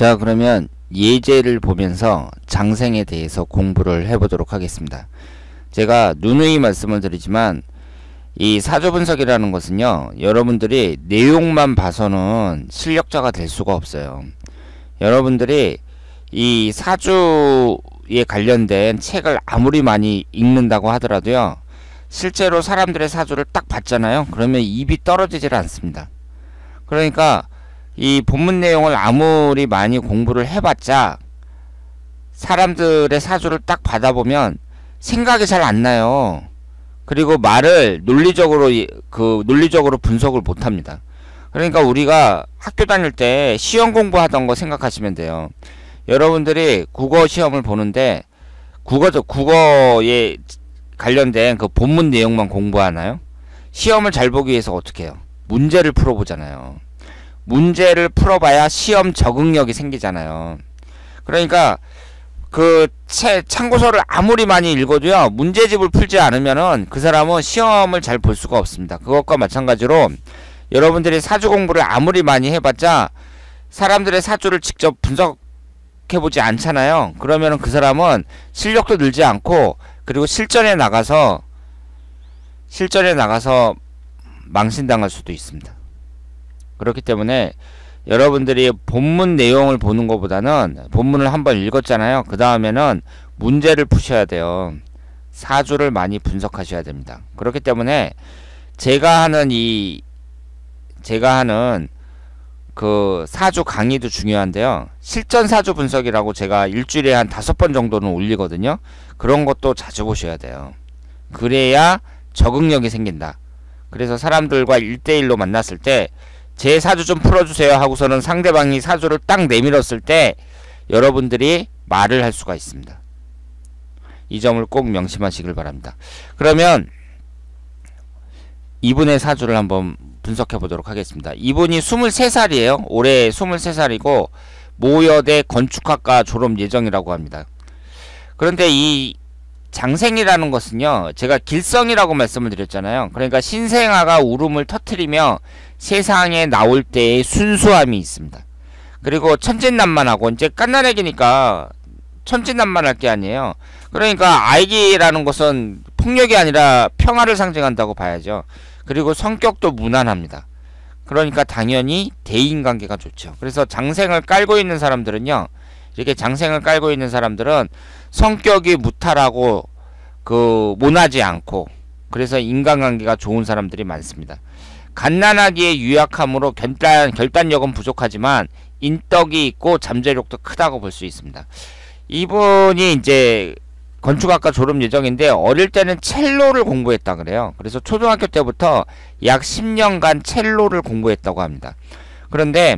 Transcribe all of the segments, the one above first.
자 그러면 예제를 보면서 장생에 대해서 공부를 해보도록 하겠습니다. 제가 누누이 말씀을 드리지만 이 사주 분석이라는 것은요 여러분들이 내용만 봐서는 실력자가 될 수가 없어요. 여러분들이 이 사주에 관련된 책을 아무리 많이 읽는다고 하더라도요 실제로 사람들의 사주를 딱 봤잖아요. 그러면 입이 떨어지질 않습니다. 그러니까 이 본문 내용을 아무리 많이 공부를 해봤자 사람들의 사주를 딱 받아보면 생각이 잘 안 나요. 그리고 말을 논리적으로 그 논리적으로 분석을 못 합니다. 그러니까 우리가 학교 다닐 때 시험 공부하던 거 생각하시면 돼요. 여러분들이 국어 시험을 보는데 국어도 국어에 관련된 그 본문 내용만 공부하나요? 시험을 잘 보기 위해서 어떻게 해요? 문제를 풀어보잖아요. 문제를 풀어봐야 시험 적응력이 생기잖아요. 그러니까 그 채, 참고서를 아무리 많이 읽어도요 문제집을 풀지 않으면은 그 사람은 시험을 잘 볼 수가 없습니다. 그것과 마찬가지로 여러분들이 사주 공부를 아무리 많이 해봤자 사람들의 사주를 직접 분석해보지 않잖아요. 그러면은 그 사람은 실력도 늘지 않고 그리고 실전에 나가서 실전에 나가서 망신당할 수도 있습니다. 그렇기 때문에 여러분들이 본문 내용을 보는 것보다는 본문을 한번 읽었잖아요. 그 다음에는 문제를 푸셔야 돼요. 사주를 많이 분석하셔야 됩니다. 그렇기 때문에 제가 하는 이 제가 하는 그 사주 강의도 중요한데요. 실전 사주 분석이라고 제가 일주일에 한 다섯 번 정도는 올리거든요. 그런 것도 자주 보셔야 돼요. 그래야 적응력이 생긴다. 그래서 사람들과 일대일로 만났을 때 제 사주 좀 풀어주세요 하고서는 상대방이 사주를 딱 내밀었을 때 여러분들이 말을 할 수가 있습니다. 이 점을 꼭 명심하시길 바랍니다. 그러면 이분의 사주를 한번 분석해 보도록 하겠습니다. 이분이 23살이에요. 올해 23살이고 모여대 건축학과 졸업 예정이라고 합니다. 그런데 이 장생이라는 것은요. 제가 길성이라고 말씀을 드렸잖아요. 그러니까 신생아가 울음을 터트리며 세상에 나올 때의 순수함이 있습니다. 그리고 천진난만하고 이제 깐난애기니까 천진난만할 게 아니에요. 그러니까 아기라는 것은 폭력이 아니라 평화를 상징한다고 봐야죠. 그리고 성격도 무난합니다. 그러니까 당연히 대인관계가 좋죠. 그래서 장생을 깔고 있는 사람들은요. 이렇게 장생을 깔고 있는 사람들은 성격이 무탈하고 그 모나지 않고 그래서 인간관계가 좋은 사람들이 많습니다. 갓난아기의 유약함으로 결단, 결단력은 부족하지만 인덕이 있고 잠재력도 크다고 볼 수 있습니다. 이분이 이제 건축학과 졸업 예정인데 어릴 때는 첼로를 공부했다 그래요. 그래서 초등학교 때부터 약 10년간 첼로를 공부했다고 합니다. 그런데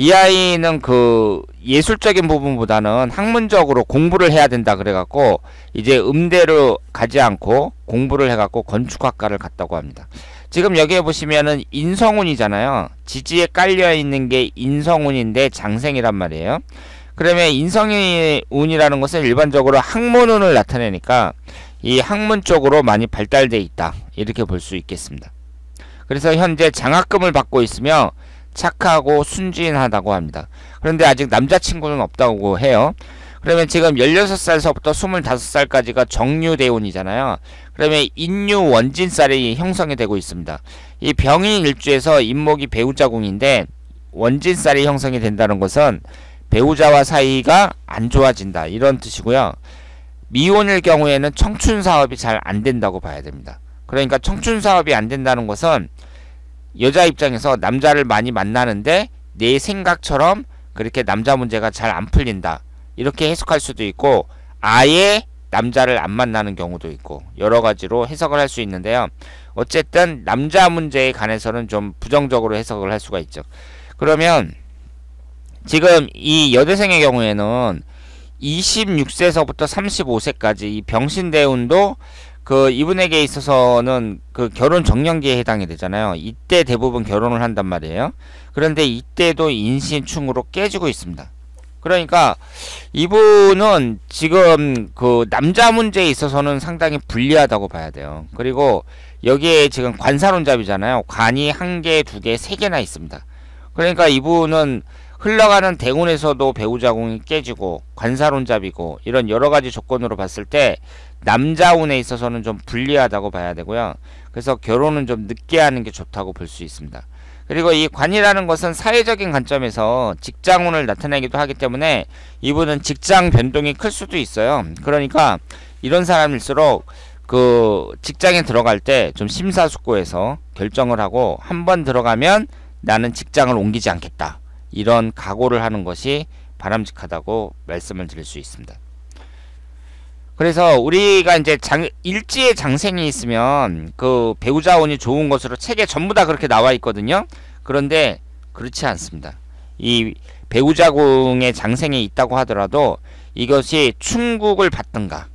이 아이는 그 예술적인 부분보다는 학문적으로 공부를 해야 된다 그래갖고 이제 음대로 가지 않고 공부를 해갖고 건축학과를 갔다고 합니다. 지금 여기에 보시면은 인성운이잖아요. 지지에 깔려 있는 게 인성운인데 장생이란 말이에요. 그러면 인성운이라는 것은 일반적으로 학문운을 나타내니까 이 학문 쪽으로 많이 발달돼 있다 이렇게 볼 수 있겠습니다. 그래서 현재 장학금을 받고 있으며 착하고 순진하다고 합니다. 그런데 아직 남자친구는 없다고 해요. 그러면 지금 16살서부터 25살까지가 정유대운이잖아요. 그러면 인유 원진살이 형성이 되고 있습니다. 이 병인 일주에서 인목이 배우자궁인데 원진살이 형성이 된다는 것은 배우자와 사이가 안 좋아진다 이런 뜻이고요. 미혼일 경우에는 청춘 사업이 잘 안 된다고 봐야 됩니다. 그러니까 청춘 사업이 안 된다는 것은 여자 입장에서 남자를 많이 만나는데 내 생각처럼 그렇게 남자 문제가 잘 안 풀린다. 이렇게 해석할 수도 있고 아예 남자를 안 만나는 경우도 있고 여러 가지로 해석을 할 수 있는데요. 어쨌든 남자 문제에 관해서는 좀 부정적으로 해석을 할 수가 있죠. 그러면 지금 이 여대생의 경우에는 26세서부터 35세까지 이 병신대운도 그 이분에게 있어서는 그 결혼 정년기에 해당이 되잖아요. 이때 대부분 결혼을 한단 말이에요. 그런데 이때도 인신충으로 깨지고 있습니다. 그러니까 이분은 지금 그 남자 문제에 있어서는 상당히 불리하다고 봐야 돼요. 그리고 여기에 지금 관사론잡이잖아요. 관이 한 개, 두 개, 세 개나 있습니다. 그러니까 이분은 흘러가는 대운에서도 배우자궁이 깨지고 관사론잡이고 이런 여러 가지 조건으로 봤을 때 남자운에 있어서는 좀 불리하다고 봐야 되고요. 그래서 결혼은 좀 늦게 하는 게 좋다고 볼 수 있습니다. 그리고 이 관이라는 것은 사회적인 관점에서 직장운을 나타내기도 하기 때문에 이분은 직장 변동이 클 수도 있어요. 그러니까 이런 사람일수록 그 직장에 들어갈 때 좀 심사숙고해서 결정을 하고 한 번 들어가면 나는 직장을 옮기지 않겠다. 이런 각오를 하는 것이 바람직하다고 말씀을 드릴 수 있습니다. 그래서 우리가 이제 장, 일지의 장생이 있으면 그 배우자운이 좋은 것으로 책에 전부 다 그렇게 나와 있거든요. 그런데 그렇지 않습니다. 이 배우자궁의 장생이 있다고 하더라도 이것이 충국을 받든가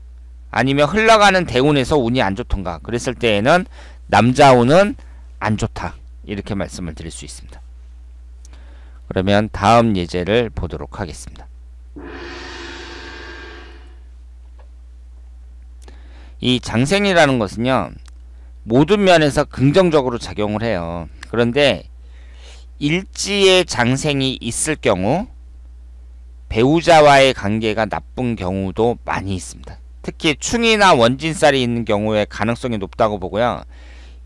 아니면 흘러가는 대운에서 운이 안 좋던가 그랬을 때에는 남자 운은 안 좋다 이렇게 말씀을 드릴 수 있습니다. 그러면 다음 예제를 보도록 하겠습니다. 이 장생이라는 것은요 모든 면에서 긍정적으로 작용을 해요. 그런데 일지의 장생이 있을 경우 배우자와의 관계가 나쁜 경우도 많이 있습니다. 특히 충이나 원진살이 있는 경우에 가능성이 높다고 보고요.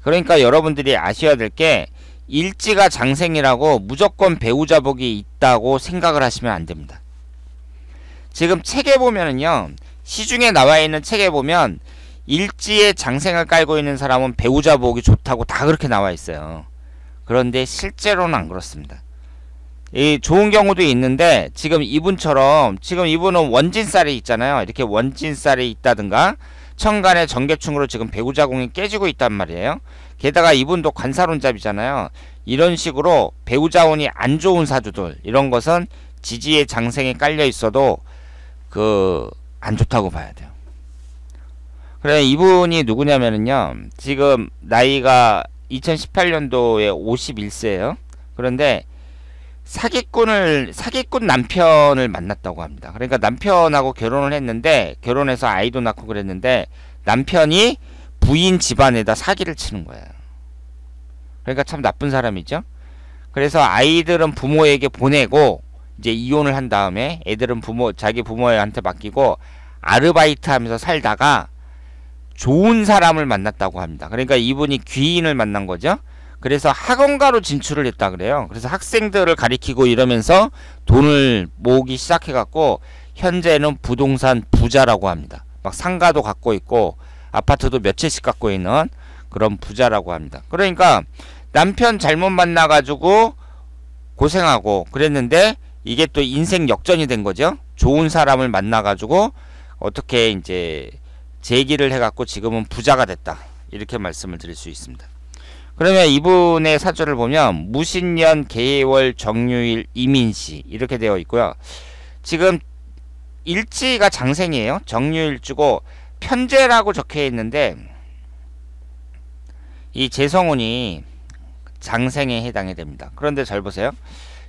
그러니까 여러분들이 아셔야 될 게 일지가 장생이라고 무조건 배우자 복이 있다고 생각을 하시면 안 됩니다. 지금 책에 보면은요. 시중에 나와 있는 책에 보면 일지에 장생을 깔고 있는 사람은 배우자 보기 좋다고 다 그렇게 나와 있어요. 그런데 실제로는 안 그렇습니다. 이 좋은 경우도 있는데 지금 이분처럼 지금 이분은 원진살이 있잖아요. 이렇게 원진살이 있다든가 천간의 정계충으로 지금 배우자공이 깨지고 있단 말이에요. 게다가 이분도 관사론잡이잖아요. 이런 식으로 배우자운이 안 좋은 사주들 이런 것은 지지의 장생에 깔려 있어도 그 안 좋다고 봐야 돼요. 그래 이분이 누구냐면은요. 지금 나이가 2018년도에 51세예요. 그런데 사기꾼을 사기꾼 남편을 만났다고 합니다. 그러니까 남편하고 결혼을 했는데 결혼해서 아이도 낳고 그랬는데 남편이 부인 집안에다 사기를 치는 거예요. 그러니까 참 나쁜 사람이죠. 그래서 아이들은 부모에게 보내고 이제 이혼을 한 다음에 애들은 부모 자기 부모한테 맡기고 아르바이트 하면서 살다가 좋은 사람을 만났다고 합니다. 그러니까 이분이 귀인을 만난 거죠. 그래서 학원가로 진출을 했다 그래요. 그래서 학생들을 가리키고 이러면서 돈을 모으기 시작해 갖고 현재는 부동산 부자라고 합니다. 막 상가도 갖고 있고 아파트도 몇 채씩 갖고 있는 그런 부자라고 합니다. 그러니까 남편 잘못 만나 가지고 고생하고 그랬는데 이게 또 인생 역전이 된 거죠. 좋은 사람을 만나 가지고 어떻게 이제 제기를 해갖고 지금은 부자가 됐다. 이렇게 말씀을 드릴 수 있습니다. 그러면 이분의 사주를 보면 무신년 개월 정유일 이민시 이렇게 되어 있고요. 지금 일지가 장생이에요. 정유일주고 편제라고 적혀 있는데 이 재성운이 장생에 해당이 됩니다. 그런데 잘 보세요.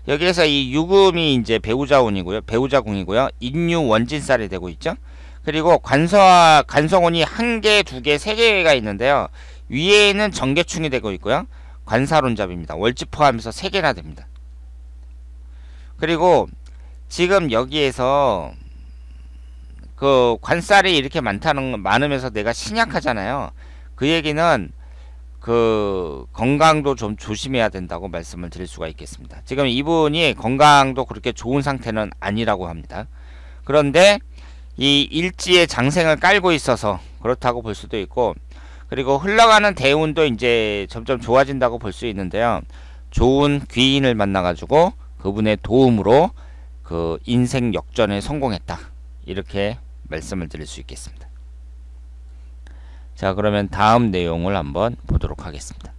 여기에서 이 유금이 이제 배우자운이고요. 배우자궁이고요. 인유 원진살이 되고 있죠. 그리고 관서 관성원이 한 개, 두 개, 세 개가 있는데요. 위에는 정계충이 되고 있고요. 관사론잡입니다. 월지 포함해서 세 개나 됩니다. 그리고 지금 여기에서 그 관살이 이렇게 많다는 많으면서 내가 신약하잖아요. 그 얘기는 그 건강도 좀 조심해야 된다고 말씀을 드릴 수가 있겠습니다. 지금 이분이 건강도 그렇게 좋은 상태는 아니라고 합니다. 그런데 이 일지의 장생을 깔고 있어서 그렇다고 볼 수도 있고 그리고 흘러가는 대운도 이제 점점 좋아진다고 볼 수 있는데요. 좋은 귀인을 만나가지고 그분의 도움으로 그 인생 역전에 성공했다. 이렇게 말씀을 드릴 수 있겠습니다. 자, 그러면 다음 내용을 한번 보도록 하겠습니다.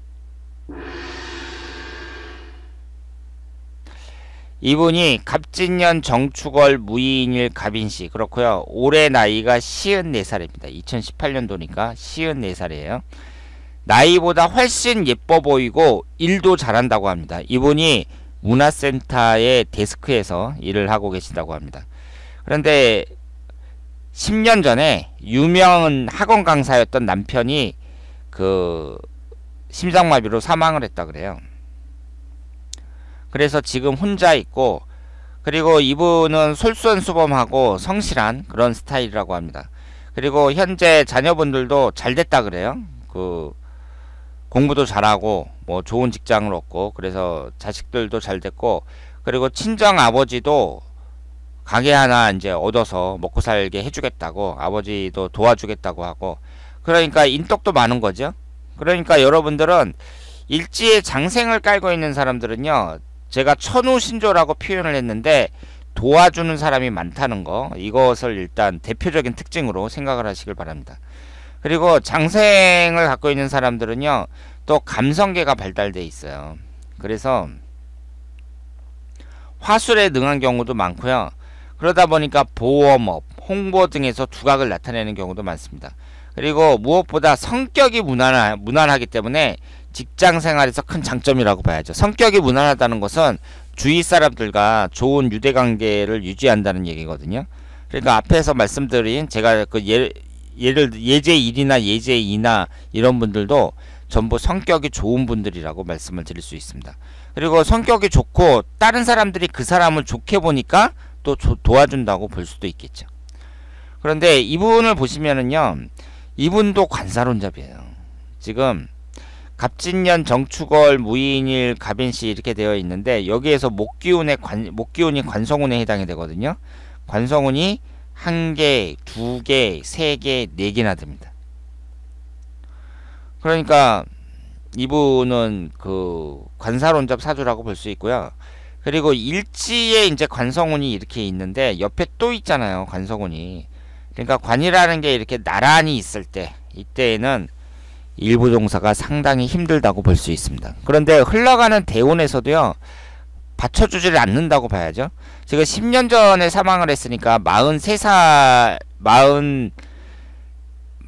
이분이 갑진년 정축월 무인일 갑인시 그렇고요. 올해 나이가 54살입니다. 2018년도니까 54살이에요. 나이보다 훨씬 예뻐 보이고 일도 잘한다고 합니다. 이분이 문화센터의 데스크에서 일을 하고 계신다고 합니다. 그런데 10년 전에 유명 학원 강사였던 남편이 그 심장마비로 사망을 했다 그래요. 그래서 지금 혼자 있고 그리고 이분은 솔선수범하고 성실한 그런 스타일이라고 합니다. 그리고 현재 자녀분들도 잘 됐다 그래요. 그 공부도 잘하고 뭐 좋은 직장을 얻고 그래서 자식들도 잘 됐고 그리고 친정 아버지도 가게 하나 이제 얻어서 먹고 살게 해주겠다고 아버지도 도와주겠다고 하고 그러니까 인덕도 많은 거죠. 그러니까 여러분들은 일지에 장생을 깔고 있는 사람들은요 제가 천우신조라고 표현을 했는데 도와주는 사람이 많다는 거 이것을 일단 대표적인 특징으로 생각을 하시길 바랍니다. 그리고 장생을 갖고 있는 사람들은요 또 감성계가 발달돼 있어요. 그래서 화술에 능한 경우도 많고요. 그러다 보니까 보험업, 홍보 등에서 두각을 나타내는 경우도 많습니다. 그리고 무엇보다 성격이 무난하, 무난하기 때문에 직장 생활에서 큰 장점이라고 봐야죠. 성격이 무난하다는 것은 주위 사람들과 좋은 유대 관계를 유지한다는 얘기거든요. 그러니까 앞에서 말씀드린 제가 그 예, 예를 예제 1이나 예제 2나 이런 분들도 전부 성격이 좋은 분들이라고 말씀을 드릴 수 있습니다. 그리고 성격이 좋고 다른 사람들이 그 사람을 좋게 보니까 또 조, 도와준다고 볼 수도 있겠죠. 그런데 이분을 보시면은요. 이분도 관사론잡이에요. 지금 갑진년 정축월 무인일 갑인시 이렇게 되어 있는데 여기에서 목기운의 관 목기운이 관성운에 해당이 되거든요. 관성운이 한 개, 두 개, 세 개, 네 개나 됩니다. 그러니까 이분은 그 관사론잡 사주라고 볼 수 있고요. 그리고 일지에 이제 관성운이 이렇게 있는데 옆에 또 있잖아요. 관성운이. 그러니까 관이라는 게 이렇게 나란히 있을 때 이때에는 일부 동사가 상당히 힘들다고 볼 수 있습니다. 그런데 흘러가는 대운에서도요. 받쳐주지를 않는다고 봐야죠. 지금 10년 전에 사망을 했으니까 43살, 40,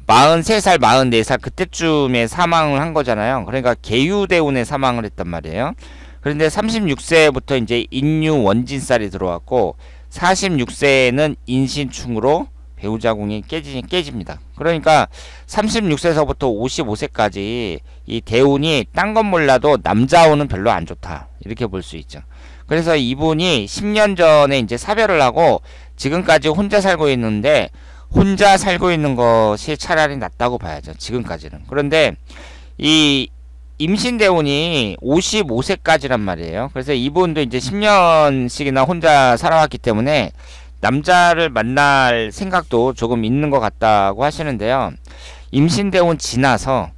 43살, 44살 그때쯤에 사망을 한 거잖아요. 그러니까 개유대운에 사망을 했단 말이에요. 그런데 36세부터 이제 인유 원진살이 들어왔고 46세에는 인신충으로 배우자궁이 깨지, 깨집니다. 그러니까 36세서부터 55세까지 이 대운이 딴 건 몰라도 남자운은 별로 안 좋다. 이렇게 볼 수 있죠. 그래서 이분이 10년 전에 이제 사별을 하고 지금까지 혼자 살고 있는데 혼자 살고 있는 것이 차라리 낫다고 봐야죠. 지금까지는. 그런데 이 임신대운이 55세까지란 말이에요. 그래서 이분도 이제 10년씩이나 혼자 살아왔기 때문에 남자를 만날 생각도 조금 있는 것 같다고 하시는데요. 임신대운 지나서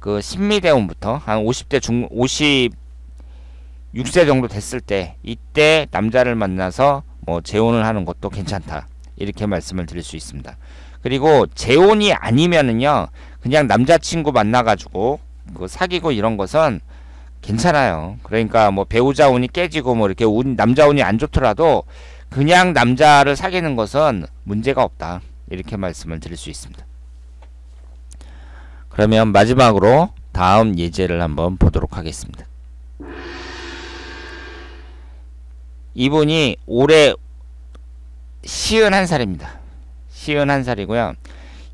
그 신미대운부터 한 50대 중 56세 정도 됐을 때 이때 남자를 만나서 뭐 재혼을 하는 것도 괜찮다. 이렇게 말씀을 드릴 수 있습니다. 그리고 재혼이 아니면은요. 그냥 남자친구 만나가지고 그 사귀고 이런 것은 괜찮아요. 그러니까 뭐 배우자 운이 깨지고 뭐 이렇게 운, 남자 운이 안 좋더라도 그냥 남자를 사귀는 것은 문제가 없다. 이렇게 말씀을 드릴 수 있습니다. 그러면 마지막으로 다음 예제를 한번 보도록 하겠습니다. 이분이 올해 시은 한 살입니다. 시은 한 살이고요.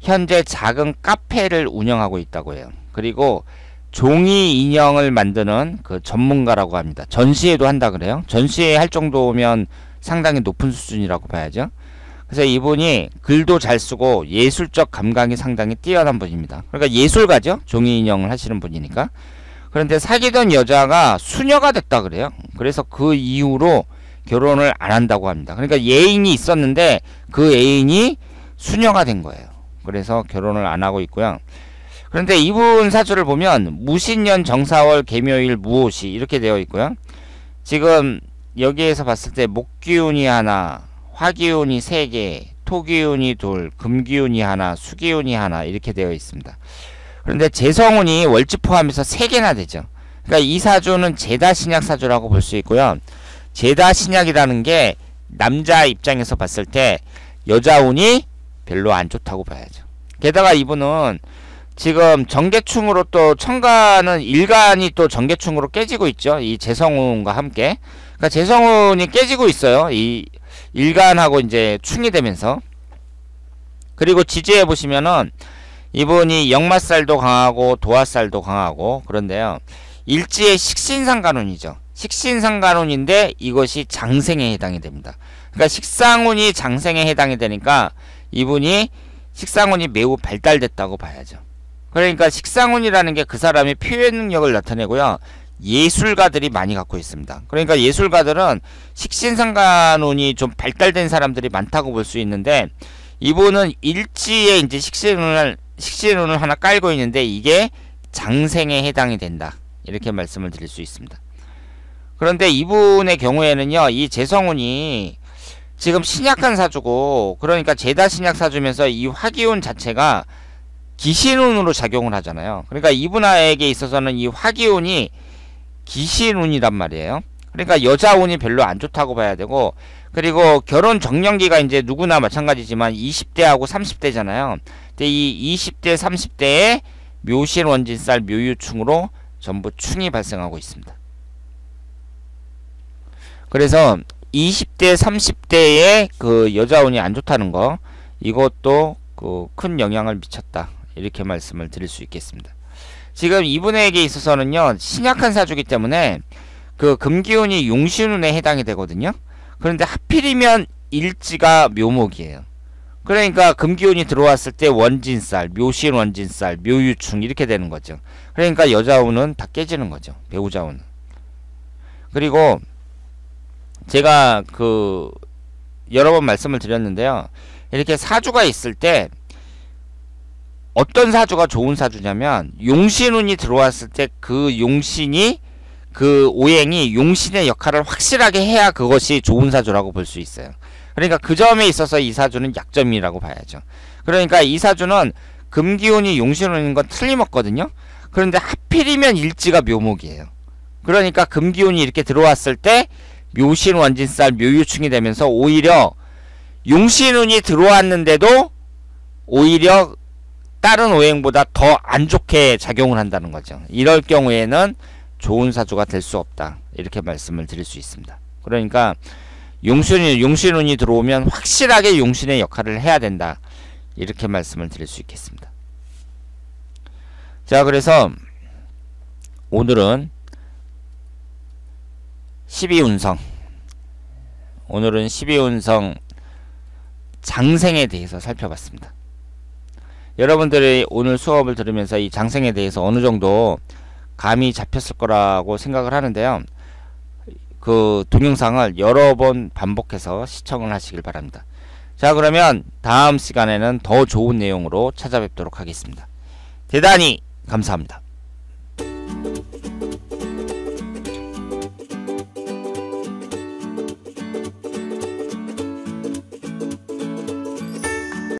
현재 작은 카페를 운영하고 있다고 해요. 그리고 종이 인형을 만드는 그 전문가라고 합니다. 전시회도 한다 그래요. 전시회 할 정도면 상당히 높은 수준이라고 봐야죠. 그래서 이분이 글도 잘 쓰고 예술적 감각이 상당히 뛰어난 분입니다. 그러니까 예술가죠. 종이 인형을 하시는 분이니까. 그런데 사귀던 여자가 수녀가 됐다 그래요. 그래서 그 이후로 결혼을 안 한다고 합니다. 그러니까 예인이 있었는데 그 애인이 수녀가 된 거예요. 그래서 결혼을 안 하고 있고요. 그런데 이분 사주를 보면 무신년 정사월 개묘일 무오시 이렇게 되어 있고요. 지금 여기에서 봤을 때 목기운이 하나, 화기운이 세 개, 토기운이 둘, 금기운이 하나, 수기운이 하나 이렇게 되어 있습니다. 그런데 재성운이 월지 포함해서 세 개나 되죠. 그러니까 이 사주는 제다 신약 사주라고 볼 수 있고요. 제다 신약이라는 게 남자 입장에서 봤을 때 여자 운이 별로 안 좋다고 봐야죠. 게다가 이분은 지금 정계충으로 또 천간은 일간이 또 정계충으로 깨지고 있죠. 이 재성운과 함께. 그러니까 재성운이 깨지고 있어요. 이 일간하고 이제 충이 되면서. 그리고 지지해 보시면은 이분이 역마살도 강하고 도화살도 강하고 그런데요. 일지의 식신상관운이죠. 식신상간운인데 이것이 장생에 해당이 됩니다. 그러니까 식상운이 장생에 해당이 되니까 이분이 식상운이 매우 발달됐다고 봐야죠. 그러니까 식상운이라는 게 그 사람의 표현 능력을 나타내고요. 예술가들이 많이 갖고 있습니다. 그러니까 예술가들은 식신상간운이 좀 발달된 사람들이 많다고 볼 수 있는데 이분은 일지에 이제 식신운을 식신운을 하나 깔고 있는데 이게 장생에 해당이 된다. 이렇게 말씀을 드릴 수 있습니다. 그런데 이분의 경우에는요. 이 재성운이 지금 신약한 사주고 그러니까 제다 신약 사주면서 이 화기운 자체가 기신운으로 작용을 하잖아요. 그러니까 이분에게 있어서는 이 화기운이 기신운이란 말이에요. 그러니까 여자운이 별로 안 좋다고 봐야 되고 그리고 결혼 정년기가 이제 누구나 마찬가지지만 20대하고 30대잖아요. 근데 이 20대 30대에 묘신 원진살 묘유충으로 전부 충이 발생하고 있습니다. 그래서 20대 30대에 그 여자운이 안 좋다는 거 이것도 그 큰 영향을 미쳤다. 이렇게 말씀을 드릴 수 있겠습니다. 지금 이분에게 있어서는요. 신약한 사주기 때문에 그 금기운이 용신운에 해당이 되거든요. 그런데 하필이면 일지가 묘목이에요. 그러니까 금기운이 들어왔을 때 원진살, 묘신 원진살, 묘유충 이렇게 되는 거죠. 그러니까 여자운은 다 깨지는 거죠. 배우자운은. 그리고 제가 그 여러 번 말씀을 드렸는데요. 이렇게 사주가 있을 때 어떤 사주가 좋은 사주냐면 용신운이 들어왔을 때 그 용신이 그 오행이 용신의 역할을 확실하게 해야 그것이 좋은 사주라고 볼 수 있어요. 그러니까 그 점에 있어서 이 사주는 약점이라고 봐야죠. 그러니까 이 사주는 금기운이 용신운인 건 틀림없거든요. 그런데 하필이면 일지가 묘목이에요. 그러니까 금기운이 이렇게 들어왔을 때 묘신 원진살 묘유충이 되면서 오히려 용신운이 들어왔는데도 오히려 다른 오행보다 더 안 좋게 작용을 한다는 거죠. 이럴 경우에는 좋은 사주가 될 수 없다. 이렇게 말씀을 드릴 수 있습니다. 그러니까 용신이 용신운이 들어오면 확실하게 용신의 역할을 해야 된다. 이렇게 말씀을 드릴 수 있겠습니다. 자, 그래서 오늘은 12운성 오늘은 12운성 장생에 대해서 살펴봤습니다. 여러분들이 오늘 수업을 들으면서 이 장생에 대해서 어느 정도 감이 잡혔을 거라고 생각을 하는데요. 그 동영상을 여러 번 반복해서 시청을 하시길 바랍니다. 자 그러면 다음 시간에는 더 좋은 내용으로 찾아뵙도록 하겠습니다. 대단히 감사합니다.